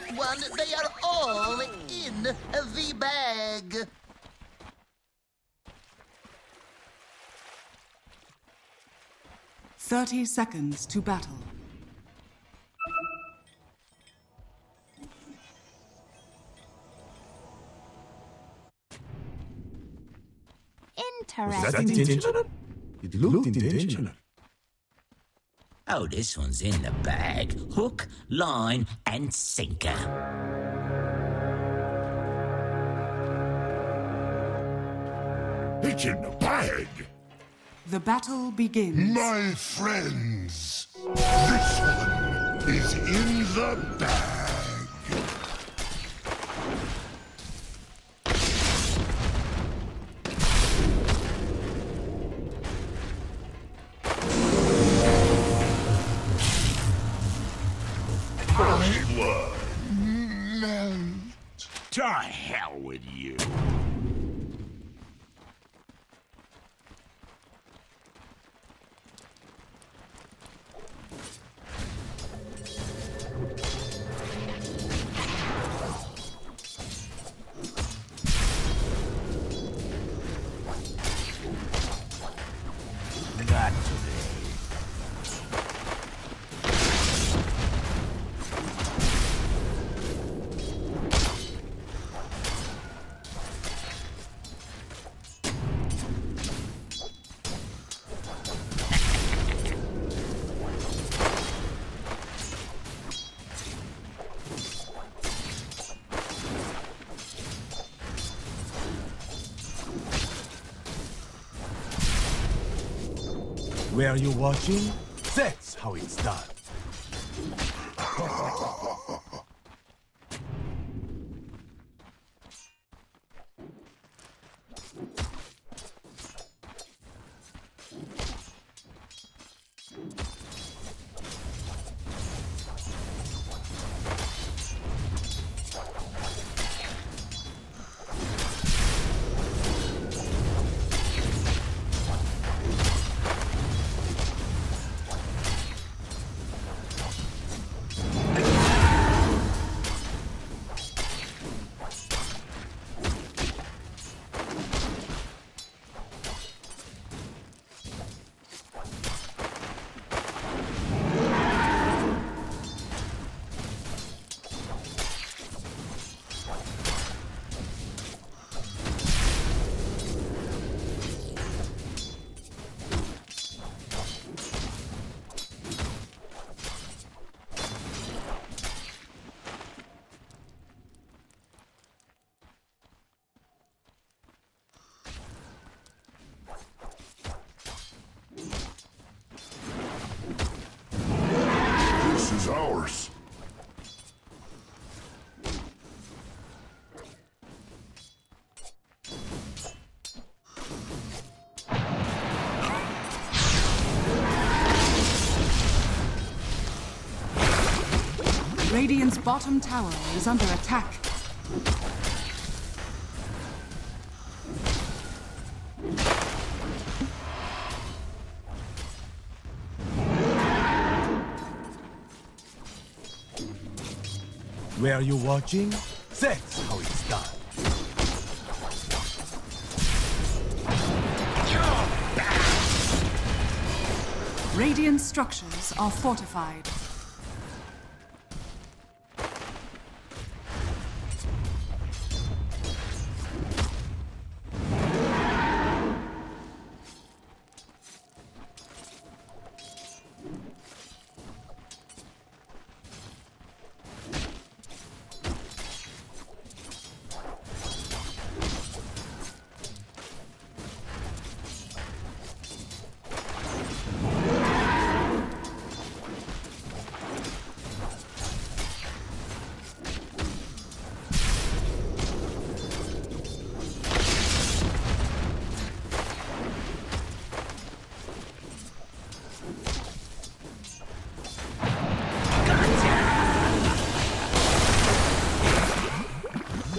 that one. They are all in the bag. Thirty seconds to battle. Was that Interesting. intentional? It looked intentional. Oh, this one's in the bag. Hook, line, and sinker. It's in the bag. The battle begins. My friends, this one is in the bag. Where are you watching? That's how it's done. Radiant's bottom tower is under attack. Where are you watching? That's how it's done. Radiant structures are fortified.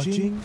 Odin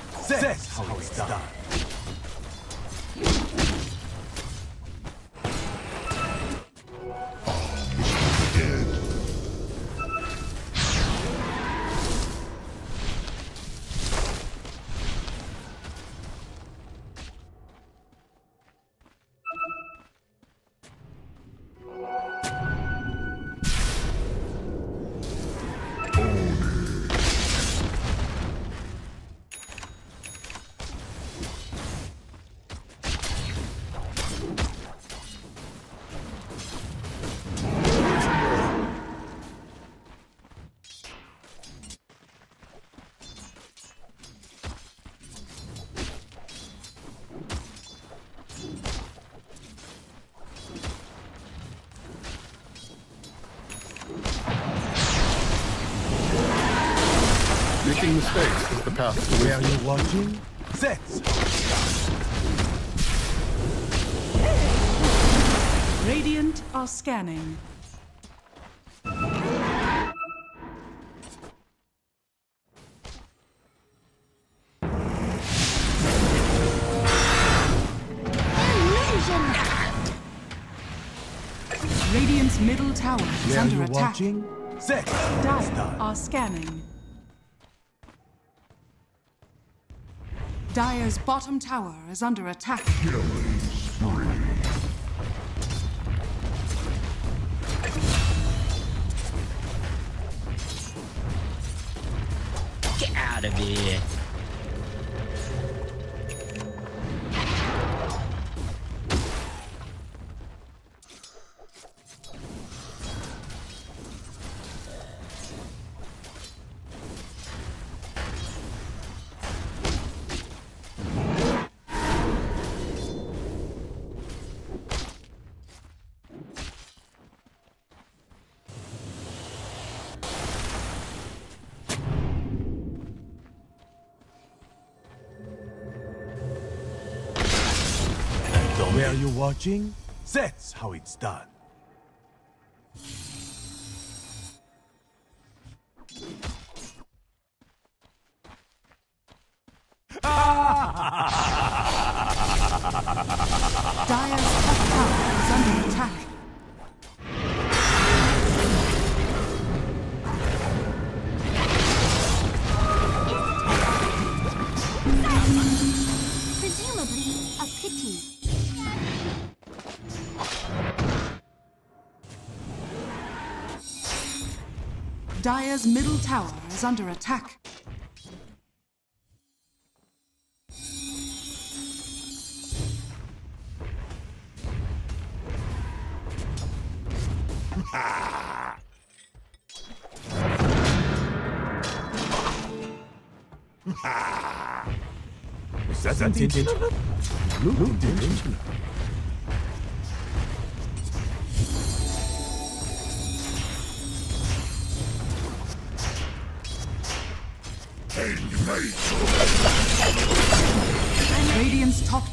Making mistakes is the path to Where wisdom. are you watching? That's how it's done. Radiant are scanning. Radiant's middle tower is Where are under you attack. watching? That's how Dire are scanning. Dire's bottom tower is under attack. Get out of here. Watching? That's how it's done. Dire's top tower is under attack. Dire's middle tower is under attack. Is that intentional? Intentional.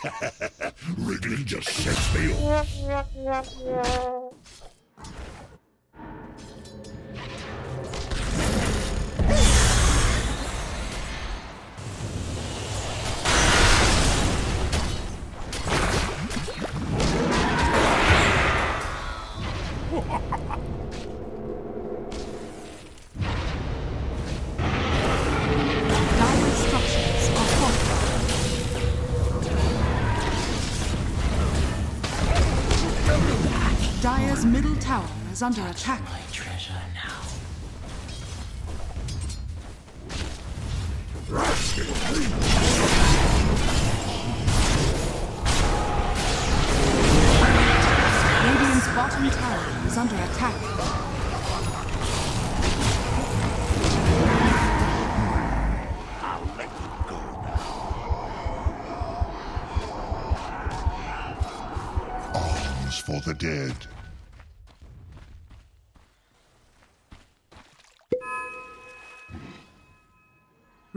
Wrigley just sets me off. Is under attack.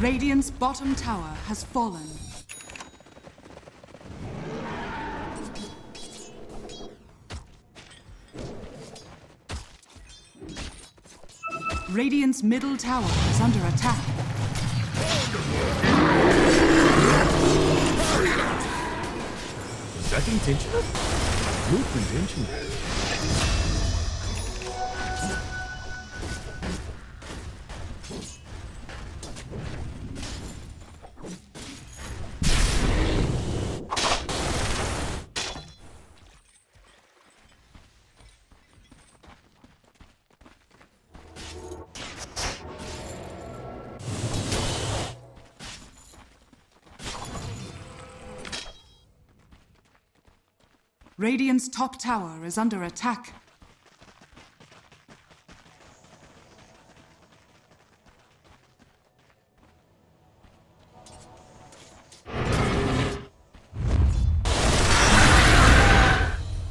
Radiant's bottom tower has fallen. Radiant's middle tower is under attack. Is that intentional? Look intentional. Radiant's top tower is under attack.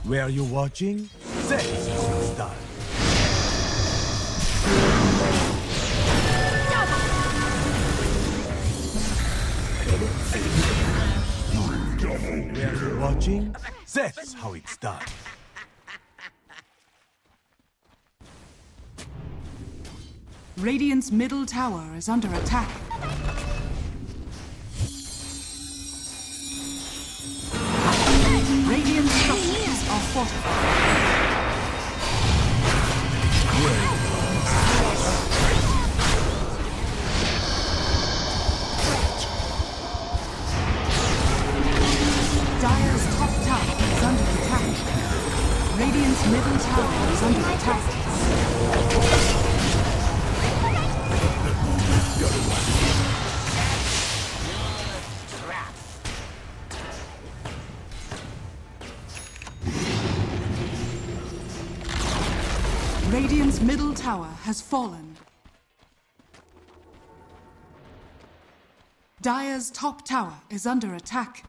Where you watching? How it's done. Where you watching? That's how it's done. Radiant's middle tower is under attack. Radiant structures are fortified. has fallen. Dire's top tower is under attack.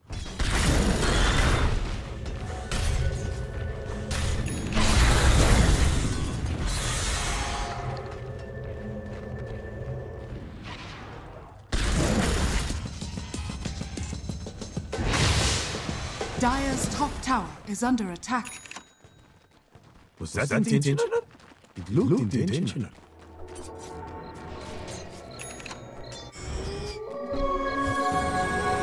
Dire's top tower is under attack. Was that, Was that intentional? It looked, intentional.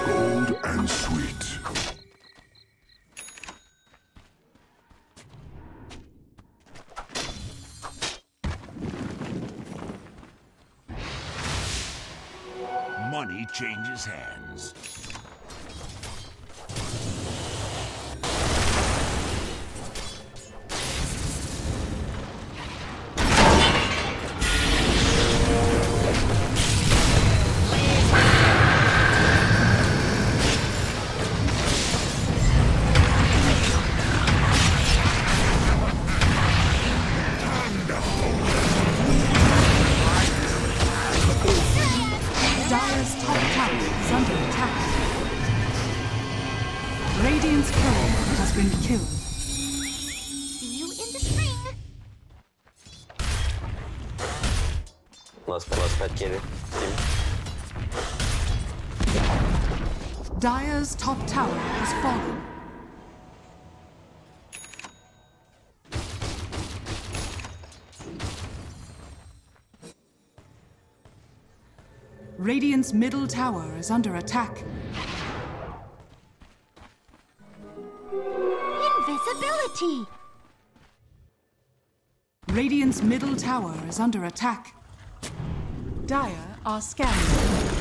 Gold and sweet. Money changes hands. Has fallen. Radiant's middle tower is under attack. Invisibility. Radiant's middle tower is under attack. Dire are scanning.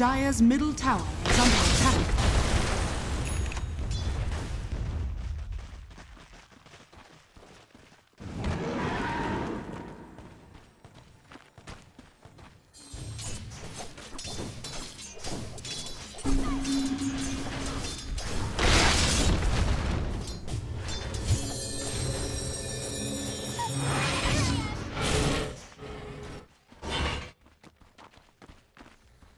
Dire's middle tower. Is under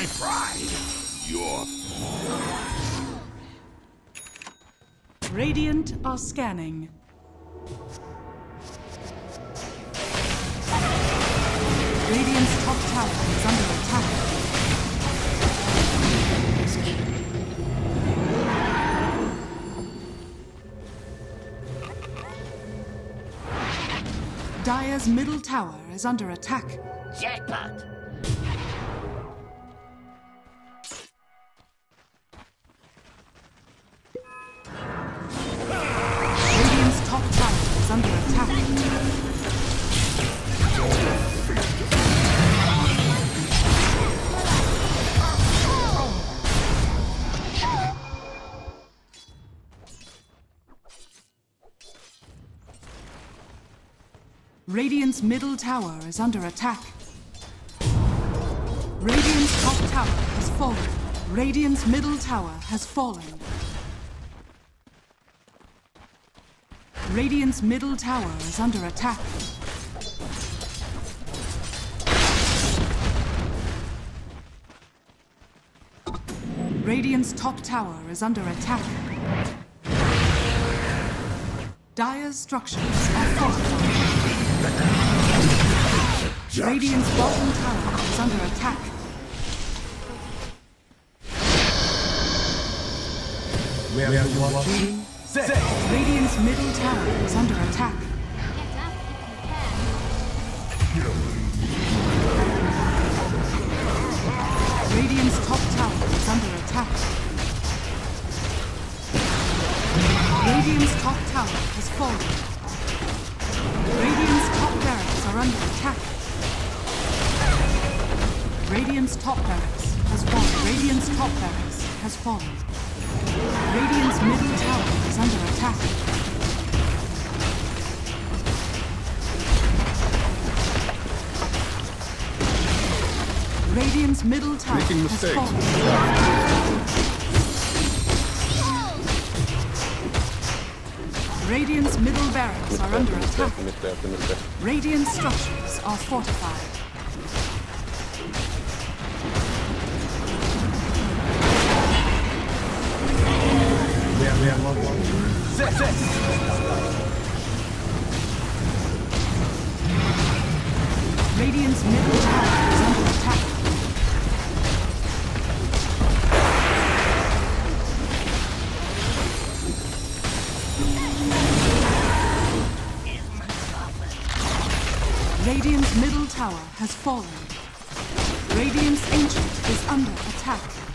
My pride. Your Radiant are scanning. Radiant's top tower is under attack. Dire's middle tower is under attack. Jackpot. Middle tower is under attack. Radiant's top tower has fallen. Radiant's middle tower has fallen. Radiant's middle tower is under attack. Radiant's top tower is under attack. Dire's structures are fortified. Radiant's bottom tower is under attack. Where you are watching? Set. Radiant's middle tower is under attack. Radiant's top tower is under attack. Radiant's top tower has fallen. Under. Radiant's top barracks has fallen. Radiant's top barracks has fallen. Radiant's middle tower is under attack. Radiant's middle tower Making has mistakes. Radiant's middle barracks are under attack. Mitte, mitte, mitte. Radiant structures are fortified. Set. Radiant's middle tower is under attack. Tower has fallen. Radiant's ancient is under attack.